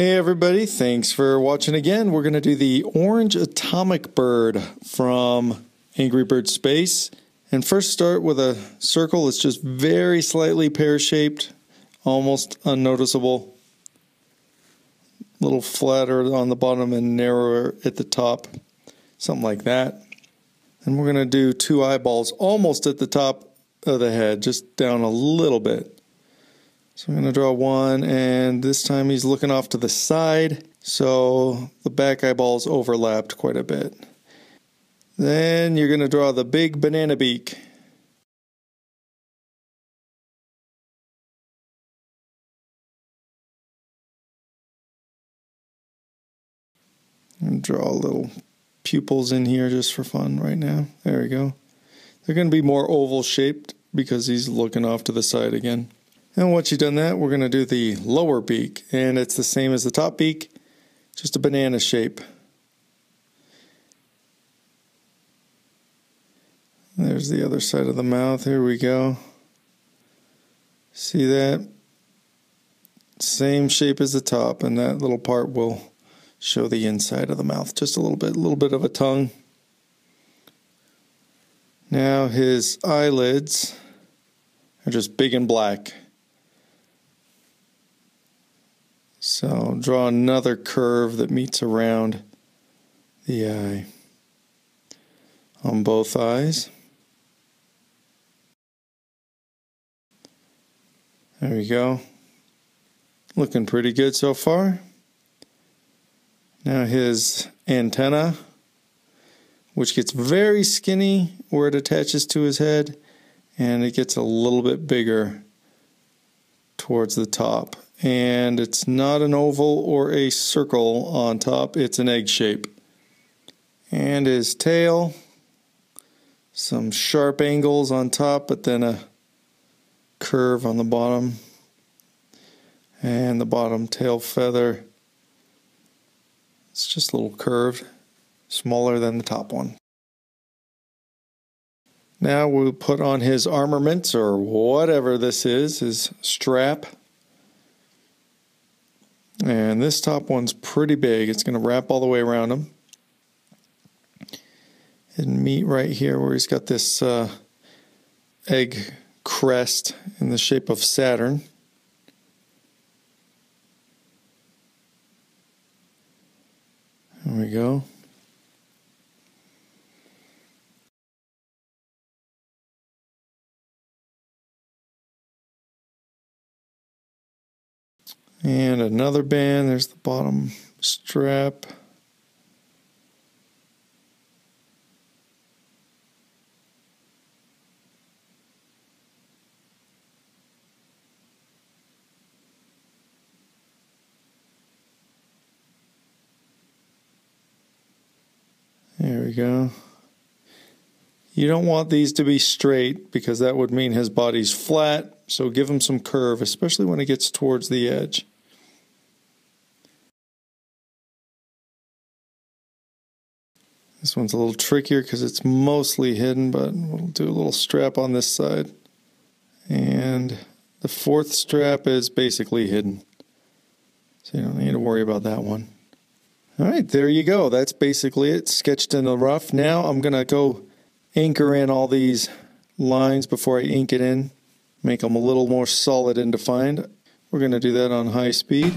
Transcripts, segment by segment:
Hey everybody, thanks for watching again. We're going to do the orange atomic bird from Angry Bird Space. And first start with a circle that's just very slightly pear-shaped, almost unnoticeable. A little flatter on the bottom and narrower at the top, something like that. And we're going to do two eyeballs almost at the top of the head, just down a little bit. So I'm going to draw one, and this time he's looking off to the side, so the back eyeballs overlapped quite a bit. Then you're going to draw the big banana beak. And draw little pupils in here just for fun right now. There we go. They're going to be more oval shaped because he's looking off to the side again. And once you've done that, we're going to do the lower beak. And it's the same as the top beak, just a banana shape. There's the other side of the mouth. Here we go. See that? Same shape as the top, and that little part will show the inside of the mouth just a little bit, a little bit of a tongue. Now his eyelids are just big and black. So draw another curve that meets around the eye on both eyes. There we go. Looking pretty good so far. Now his antenna, which gets very skinny where it attaches to his head, and it gets a little bit bigger towards the top and it's not an oval or a circle on top, it's an egg shape. And his tail, some sharp angles on top, but then a curve on the bottom. And the bottom tail feather, it's just a little curved, smaller than the top one. Now we'll put on his armaments or whatever this is, his strap. And this top one's pretty big. It's going to wrap all the way around him. And meet right here where he's got this uh, egg crest in the shape of Saturn. There we go. And another band, there's the bottom strap. There we go. You don't want these to be straight because that would mean his body's flat, so give him some curve, especially when it gets towards the edge. This one's a little trickier because it's mostly hidden, but we'll do a little strap on this side. And the fourth strap is basically hidden. So you don't need to worry about that one. All right, there you go. That's basically it, sketched in the rough. Now I'm going to go anchor in all these lines before I ink it in, make them a little more solid and defined. We're going to do that on high speed.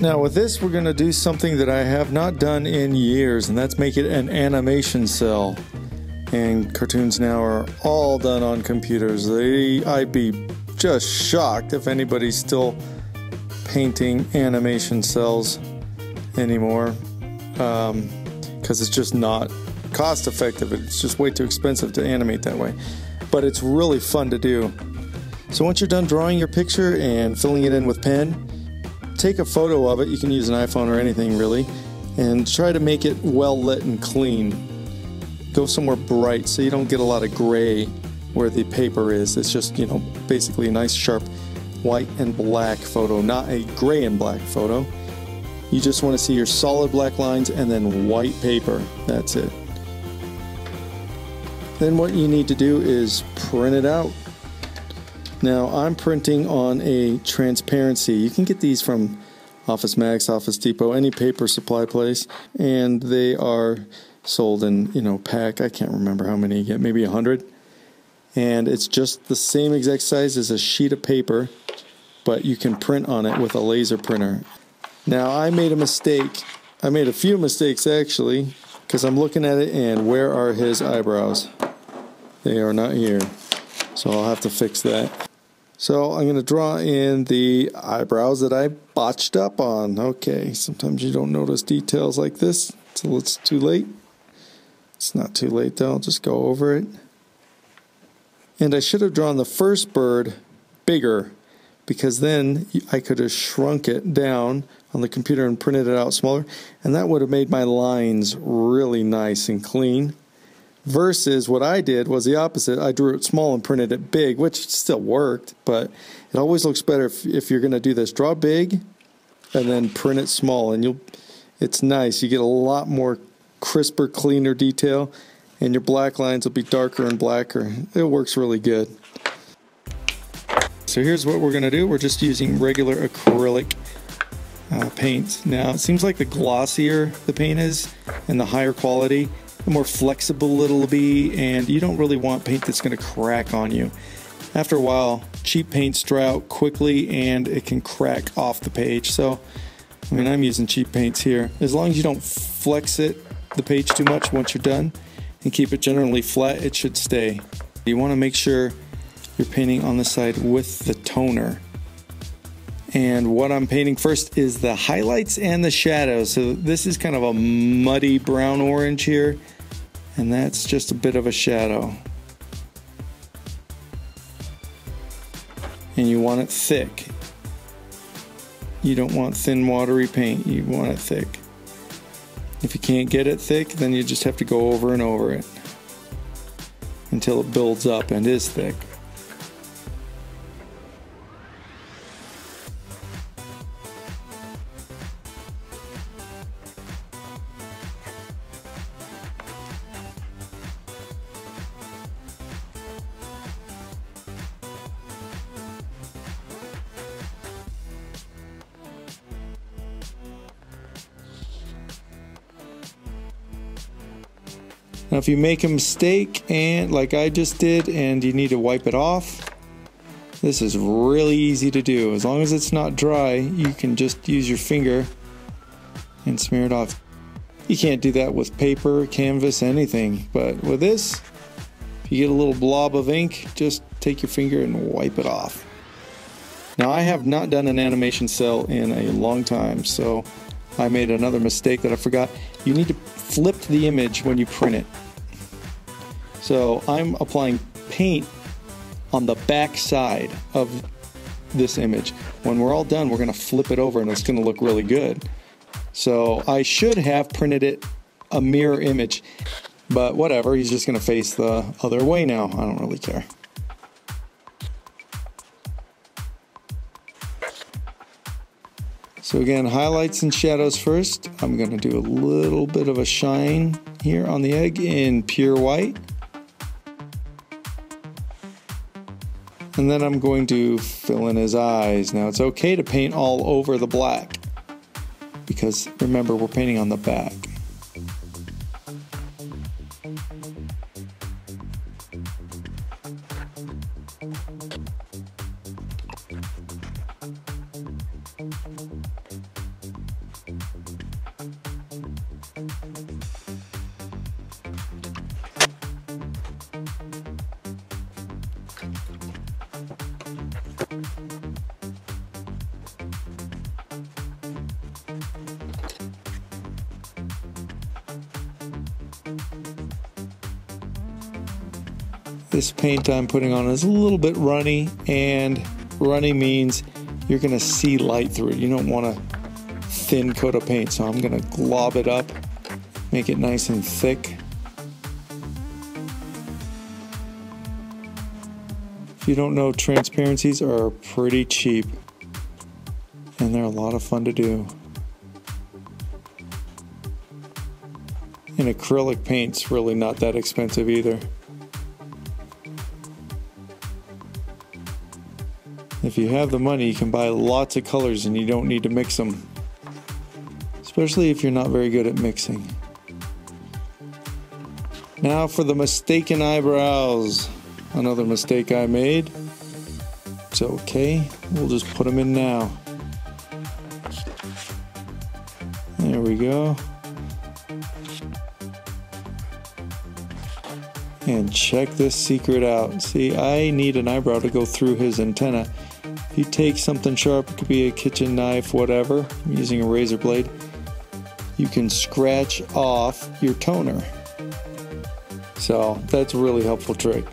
Now with this, we're going to do something that I have not done in years, and that's make it an animation cell. And cartoons now are all done on computers. They, I'd be just shocked if anybody's still painting animation cells anymore, because um, it's just not cost effective. It's just way too expensive to animate that way. But it's really fun to do. So once you're done drawing your picture and filling it in with pen, take a photo of it. You can use an iPhone or anything really, and try to make it well lit and clean. Go somewhere bright so you don't get a lot of gray where the paper is. It's just, you know, basically a nice sharp white and black photo, not a gray and black photo. You just want to see your solid black lines and then white paper. That's it. Then what you need to do is print it out. Now I'm printing on a transparency. You can get these from Office Max, Office Depot, any paper supply place, and they are sold in, you know, pack. I can't remember how many you get, maybe a hundred. And it's just the same exact size as a sheet of paper, but you can print on it with a laser printer. Now I made a mistake. I made a few mistakes actually, because I'm looking at it and where are his eyebrows? They are not here. So I'll have to fix that. So I'm going to draw in the eyebrows that I botched up on. Okay, sometimes you don't notice details like this until it's too late. It's not too late though, I'll just go over it. And I should have drawn the first bird bigger because then I could have shrunk it down on the computer and printed it out smaller and that would have made my lines really nice and clean. Versus what I did was the opposite. I drew it small and printed it big, which still worked, but it always looks better if, if you're going to do this. Draw big and then print it small, and you'll. It's nice. You get a lot more crisper, cleaner detail, and your black lines will be darker and blacker. It works really good. So here's what we're going to do. We're just using regular acrylic uh, paint. Now, it seems like the glossier the paint is and the higher quality, more flexible it'll be, and you don't really want paint that's going to crack on you. After a while, cheap paints dry out quickly and it can crack off the page. So, I mean, I'm using cheap paints here. As long as you don't flex it, the page too much once you're done, and keep it generally flat, it should stay. You want to make sure you're painting on the side with the toner. And what I'm painting first is the highlights and the shadows. So this is kind of a muddy brown orange here. And that's just a bit of a shadow. And you want it thick. You don't want thin watery paint, you want it thick. If you can't get it thick, then you just have to go over and over it until it builds up and is thick. Now, if you make a mistake and like I just did and you need to wipe it off, this is really easy to do. As long as it's not dry, you can just use your finger and smear it off. You can't do that with paper, canvas, anything, but with this, if you get a little blob of ink, just take your finger and wipe it off. Now, I have not done an animation cell in a long time, so I made another mistake that I forgot. You need to flip the image when you print it. So I'm applying paint on the back side of this image. When we're all done, we're to flip it over and it's to look really good. So I should have printed it a mirror image, but whatever, he's just to face the other way now. I don't really care. So again, highlights and shadows first. I'm going to do a little bit of a shine here on the egg in pure white. And then I'm going to fill in his eyes. Now it's okay to paint all over the black because remember we're painting on the back. This paint I'm putting on is a little bit runny and runny means you're gonna see light through it. You don't want a thin coat of paint. So I'm gonna glob it up, make it nice and thick. If you don't know, transparencies are pretty cheap and they're a lot of fun to do. And acrylic paint's really not that expensive either. If you have the money, you can buy lots of colors and you don't need to mix them. Especially if you're not very good at mixing. Now for the mistaken eyebrows. Another mistake I made. It's okay. We'll just put them in now. There we go. And check this secret out. See, I need an eyebrow to go through his antenna. You take something sharp, it could be a kitchen knife, whatever, I'm using a razor blade, you can scratch off your toner. So that's a really helpful trick.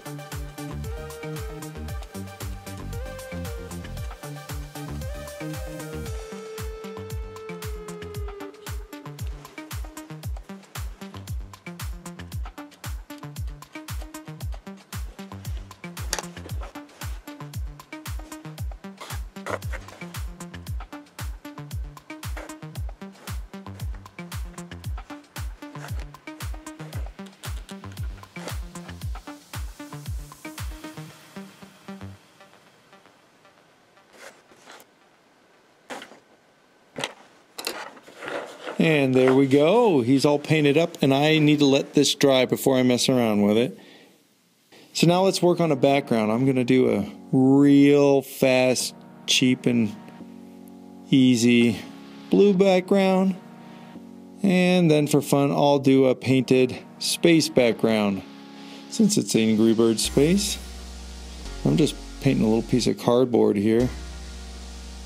And there we go. He's all painted up, and I need to let this dry before I mess around with it. So now let's work on a background. I'm going to do a real fast, cheap, and easy blue background. And then for fun, I'll do a painted space background. Since it's Angry Bird space, I'm just painting a little piece of cardboard here.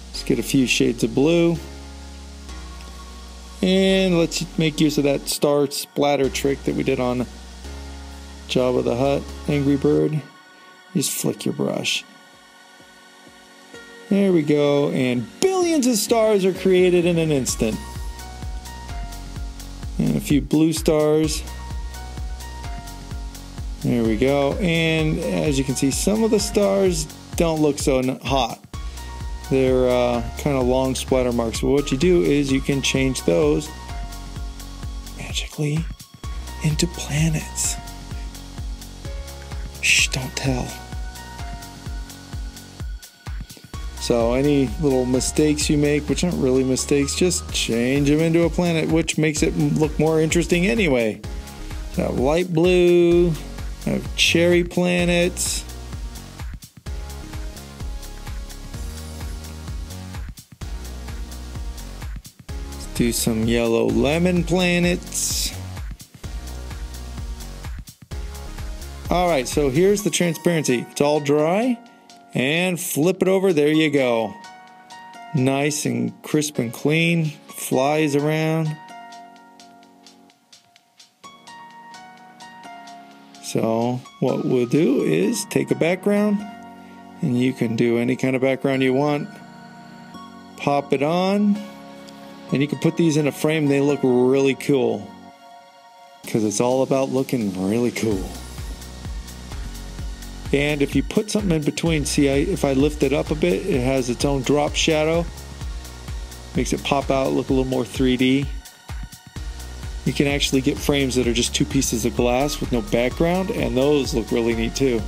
Let's get a few shades of blue. And let's make use of that star splatter trick that we did on Jabba the Hutt, Angry Bird. Just flick your brush. There we go, and billions of stars are created in an instant. And a few blue stars. There we go, and as you can see, some of the stars don't look so hot. They're uh, kind of long splatter marks. But what you do is you can change those magically into planets. Shh, don't tell. So any little mistakes you make, which aren't really mistakes, just change them into a planet, which makes it look more interesting anyway. So light blue, cherry planets. Do some yellow lemon planets. All right, so here's the transparency. It's all dry and flip it over. There you go. Nice and crisp and clean. Flies around. So what we'll do is take a background and you can do any kind of background you want. Pop it on. And you can put these in a frame, they look really cool. Because it's all about looking really cool. And if you put something in between, see I, if I lift it up a bit, it has its own drop shadow. Makes it pop out, look a little more 3D. You can actually get frames that are just two pieces of glass with no background, and those look really neat too.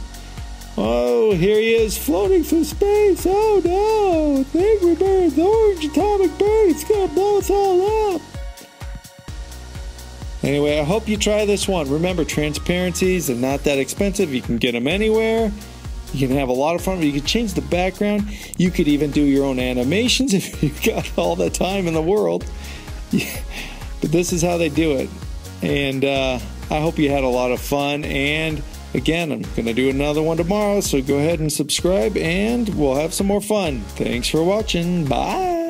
Oh, here he is floating through space. Oh no, the angry bird, the orange atomic bird, it's gonna blow us all up. Anyway, I hope you try this one. Remember, transparencies are not that expensive. You can get them anywhere. You can have a lot of fun. You can change the background. You could even do your own animations if you've got all the time in the world. but this is how they do it. And uh, I hope you had a lot of fun and Again, I'm going to do another one tomorrow, so go ahead and subscribe and we'll have some more fun. Thanks for watching. Bye.